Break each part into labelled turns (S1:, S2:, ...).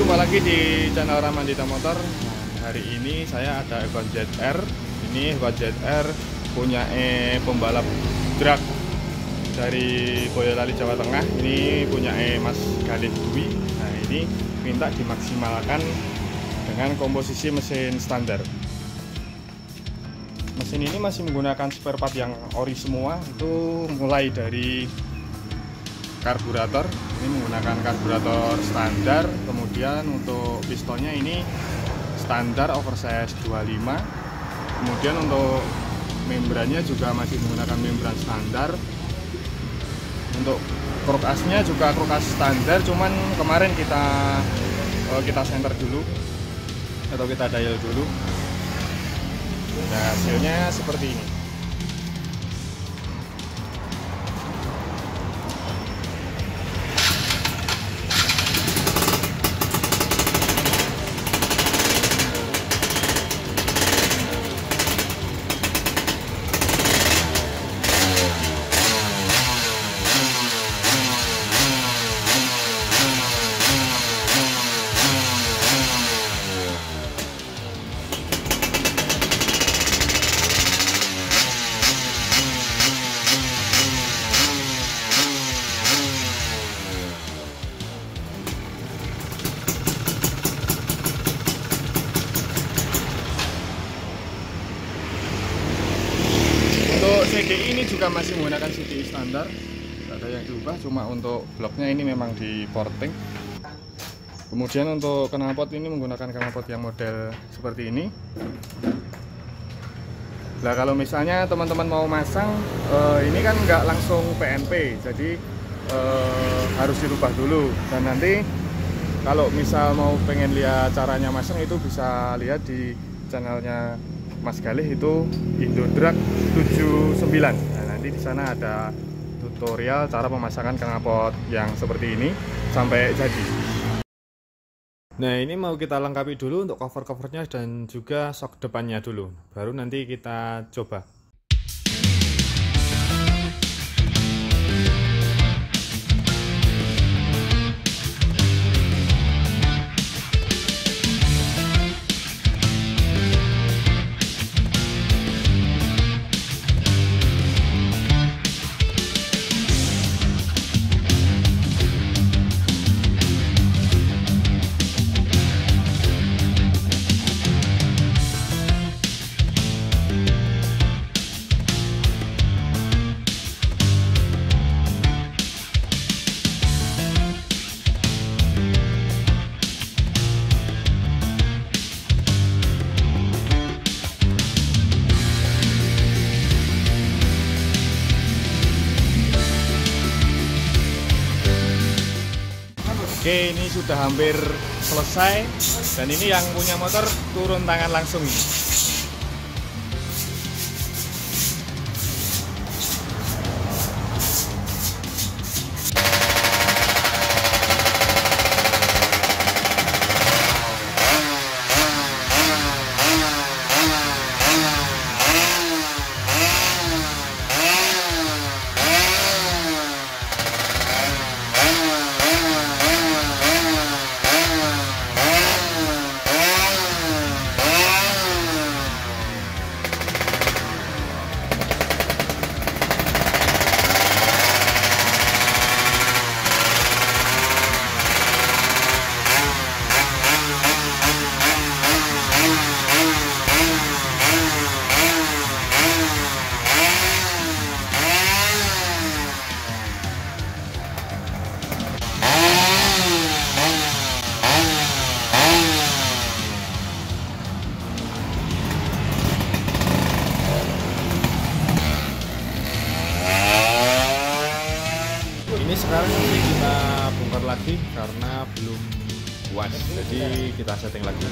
S1: Jumpa lagi di channel Ramandita Motor. Nah, hari ini saya ada Evan ZR. Ini Evan ZR punya eh, pembalap drag dari Boyolali Jawa Tengah. Ini punya eh, Mas Galih Dwi. Nah ini minta dimaksimalkan dengan komposisi mesin standar. Mesin ini masih menggunakan spare part yang ori semua. Itu mulai dari karburator. Ini menggunakan karburator standar. Kemudian untuk pistonnya ini standar oversize 25 kemudian untuk membrannya juga masih menggunakan membran standar. Untuk krok asnya juga krok as standar cuman kemarin kita eh, kita center dulu atau kita dial dulu. Nah hasilnya seperti ini juga masih menggunakan CDI standar, tidak ada yang diubah, cuma untuk bloknya ini memang di porting. Kemudian untuk knalpot ini menggunakan knalpot yang model seperti ini. Nah kalau misalnya teman-teman mau masang, eh, ini kan nggak langsung PNP, jadi eh, harus dirubah dulu. Dan nanti kalau misal mau pengen lihat caranya masang itu bisa lihat di channelnya Mas Galih itu Indodrag 79. Nanti di sana ada tutorial cara pemasangan knalpot yang seperti ini sampai jadi. Nah, ini mau kita lengkapi dulu untuk cover-covernya dan juga sok depannya dulu. Baru nanti kita coba. Oke, ini sudah hampir selesai. Dan ini yang punya motor turun tangan langsung jadi kita setting lagi.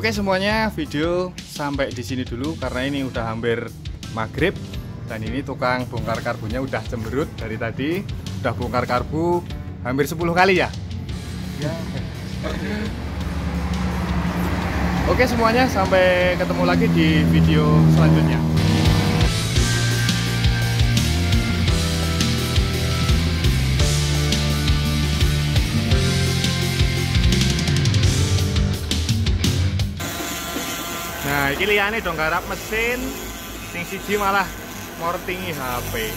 S1: Oke semuanya video sampai di sini dulu karena ini udah hampir maghrib dan ini tukang bongkar karbunya udah cemberut dari tadi udah bongkar karbu hampir 10 kali ya. ya. Oke semuanya sampai ketemu lagi di video selanjutnya. Ini liane dong garap mesin sing siji malah mortingi HP.